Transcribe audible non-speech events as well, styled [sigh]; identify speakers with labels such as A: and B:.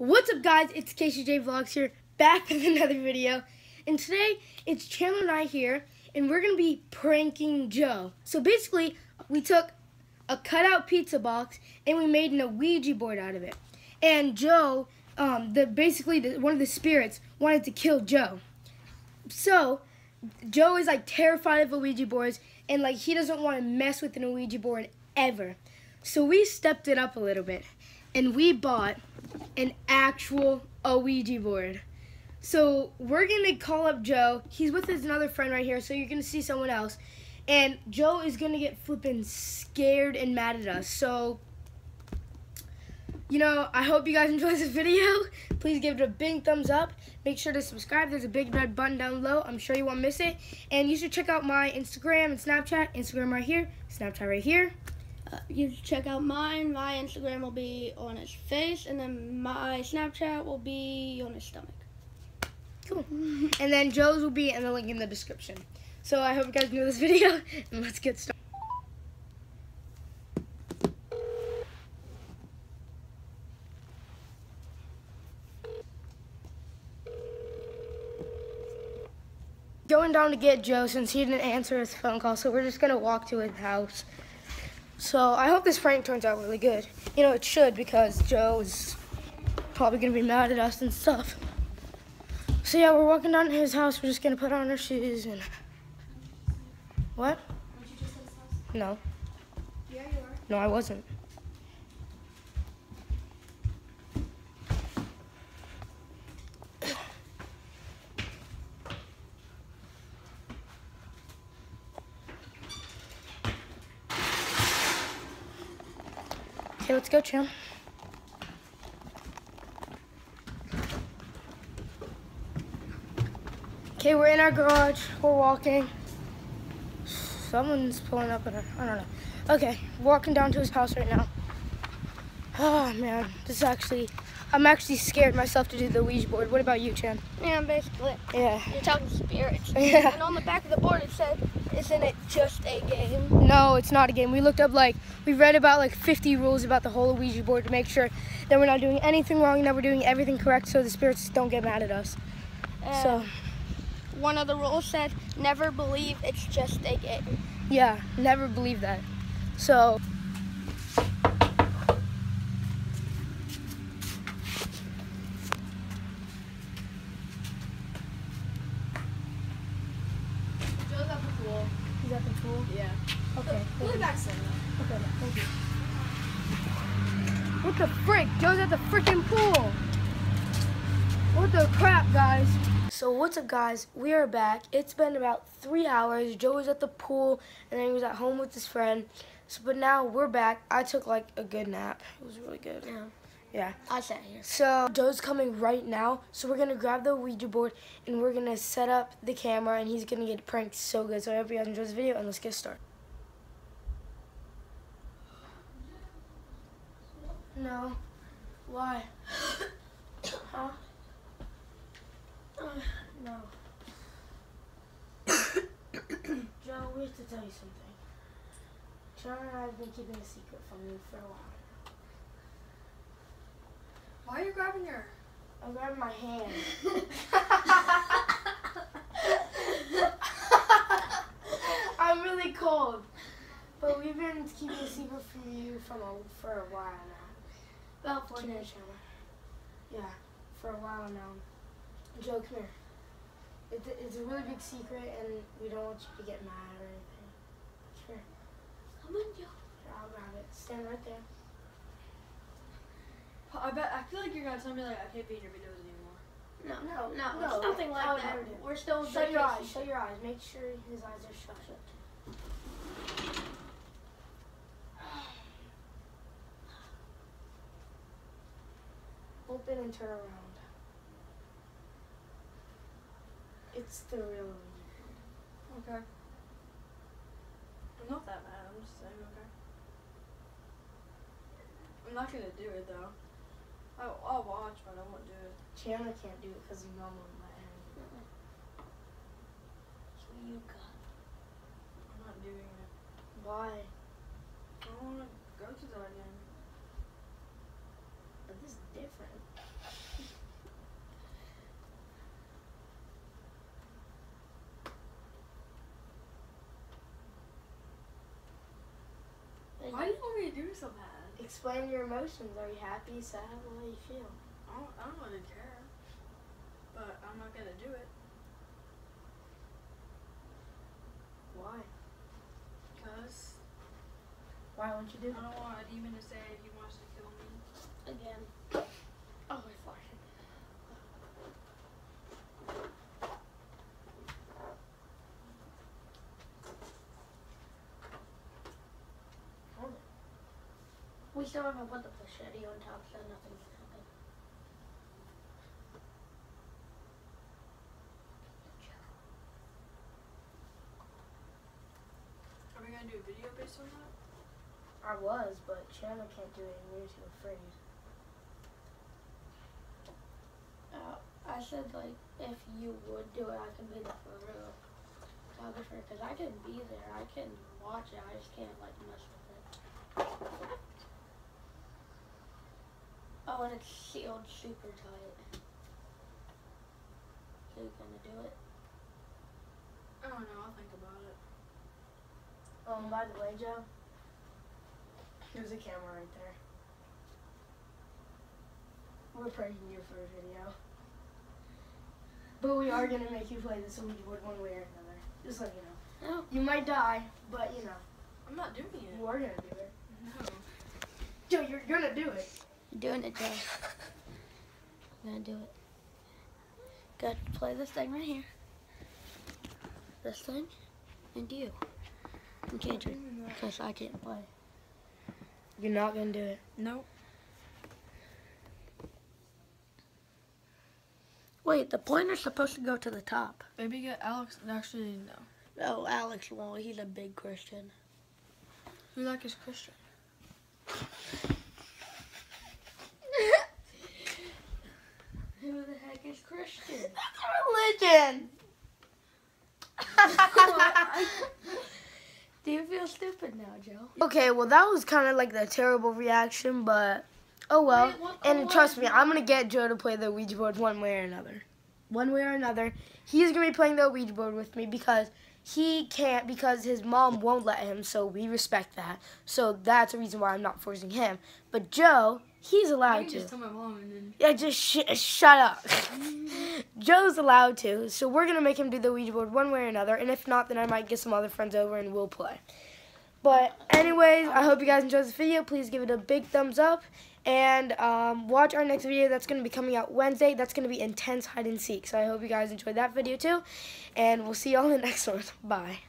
A: What's up guys, it's KCJ Vlogs here, back [laughs] with another video. And today, it's Chandler and I here, and we're going to be pranking Joe. So basically, we took a cutout pizza box, and we made an Ouija board out of it. And Joe, um, the basically the, one of the spirits, wanted to kill Joe. So, Joe is like terrified of Ouija boards, and like he doesn't want to mess with an Ouija board ever. So we stepped it up a little bit, and we bought an actual Ouija board. So we're gonna call up Joe. He's with his another friend right here, so you're gonna see someone else. And Joe is gonna get flipping scared and mad at us. So, you know, I hope you guys [laughs] enjoy this video. Please give it a big thumbs up. Make sure to subscribe. There's a big red button down below. I'm sure you won't miss it. And you should check out my Instagram and Snapchat. Instagram right here, Snapchat right here.
B: Uh, you check out mine. My Instagram will be on his face, and then my Snapchat will be on his stomach.
A: Cool. [laughs] and then Joe's will be in the link in the description. So I hope you guys enjoy this video, [laughs] and let's get started. Going down to get Joe since he didn't answer his phone call, so we're just gonna walk to his house. So I hope this prank turns out really good. You know, it should because Joe's probably gonna be mad at us and stuff. So yeah, we're walking down to his house. We're just gonna put on our shoes and what? No.
B: Yeah, you are.
A: No, I wasn't. Okay, let's go, Cham. Okay, we're in our garage. We're walking. Someone's pulling up at our, I don't know. Okay, walking down to his house right now. Oh man, this is actually, I'm actually scared myself to do the Ouija board. What about you, Chan?
B: Yeah, basically.
A: Yeah.
B: You're talking spirits. [laughs]
A: Yeah.
B: And on the back of the board it said, isn't it just a game?
A: No, it's not a game. We looked up like, we read about like 50 rules about the whole Ouija board to make sure that we're not doing anything wrong, and that we're doing everything correct so the spirits don't get mad at us.
B: And
A: So,
B: one of the rules said, never believe it's just a game.
A: yeah, never believe that. So,
C: Joe's at the pool.
A: Is that the?
C: Yeah.
A: Okay.
C: We'll
A: thank
C: be
A: you.
C: back soon.
A: Okay, thank you. What the frick? Joe's at the freaking pool. What the crap, guys? So what's up, guys? We are back. It's been about three hours. Joe was at the pool, and then he was at home with his friend. So, but now we're back. I took like a good nap. It was really good.
B: Yeah.
A: Yeah.
B: I sat here.
A: So Joe's coming right now. So we're gonna grab the Ouija board and we're gonna set up the camera, and he's gonna get pranked so good. So I hope you guys enjoy this video, and let's get started. No. Why? [coughs] huh? Uh, [coughs] no. [coughs] Joe, we have to tell you something. John and I have been keeping a secret from you for a while.
C: Why are you grabbing your?
A: I'm grabbing my hand. [laughs] I'm really cold. But we've been keeping a secret from you from a, for a while now.
B: About four days.
A: Yeah, for a while now. Joe, come here. It, it's a really big secret, and we don't want you to get mad or anything. Come Here,
B: Come on, Joe.
A: I'll grab it. Stand right there.
C: I bet. I feel like you're gonna tell me like I can't be in your videos anymore.
B: No,
A: No,
B: no,
A: no,
B: nothing like that. We're still
A: Shut your eyes. Shut your eyes. Make sure his eyes are shut. shut. [sighs] Open and turn around. It's the real me.
C: Okay. I'm not that mad. I'm just saying. Okay. I'm not gonna do it though. I'll, I'll watch, but I won't do it.
A: Chandler can't do it because he's not on my hand. So you got.
C: I'm not doing it.
A: Why?
C: I don't want to go to that again.
A: But this is different.
C: Why do you want me to do so bad?
A: Explain your emotions. Are you happy, sad? What do you feel?
C: I don't, I don't really care. But I'm not gonna do it.
A: Why?
C: Because
A: Why won't you do it?
C: I don't want a demon to say he wants to kill me.
B: Again.
A: Oh, my flashing.
B: We still haven't put the machete on top, so nothing can happen.
C: Are we gonna do a video based on that?
A: I was, but Chandler can't do it and you're too afraid.
B: Uh, I said like if you would do it, I can be the photo photographer because I can be there. I can watch it. I just can't like mess with it. Oh, and it's sealed super tight. So you gonna do it?
C: I don't know. I'll think about it.
A: Oh, and by the way, Joe, there's a camera right there. We're pranking you for a video. But we are gonna make you play this Ouija board one way or another. Just let you know.
B: No.
A: You might die, but you know,
C: I'm not doing it.
A: you are gonna do it.
C: No.
A: Joe, you're gonna do it.
B: You're doing it, Joe. [laughs] I'm gonna do it. Got to play this thing right here. This thing, and you. Kendrick, because I can't play.
A: You're not gonna do it.
C: Nope.
B: Wait, the pointer's supposed to go to the top.
C: Maybe get Alex. Actually, no.
B: Oh, Alex won't. He's a big Christian.
C: Who like is Christian?
B: Who the heck [laughs] That's Christian?
A: Religion. [laughs]
B: Do you feel stupid now, Joe?
A: Okay, well that was kind of like the terrible reaction, but oh well.
B: Wait, what-
A: and trust me, I'm gonna get Joe to play the Ouija board one way or another. One way or another, he's gonna be playing the Ouija board with me because he can't because his mom won't let him. So we respect that. So that's the reason why I'm not forcing him. But Joe, he's allowed to.
C: just tell my mom and then.
A: Yeah, just sh- shut up. [laughs] [laughs] Joe's allowed to, so we're gonna make him do the Ouija board one way or another, and if not, then I might get some other friends over and we'll play. But anyways, I hope you guys enjoyed this video. Please give it a big thumbs up, and um, watch our next video. That's gonna be coming out Wednesday. That's gonna be intense hide and seek. So I hope you guys enjoyed that video too, and we'll see y'all in the next one. Bye.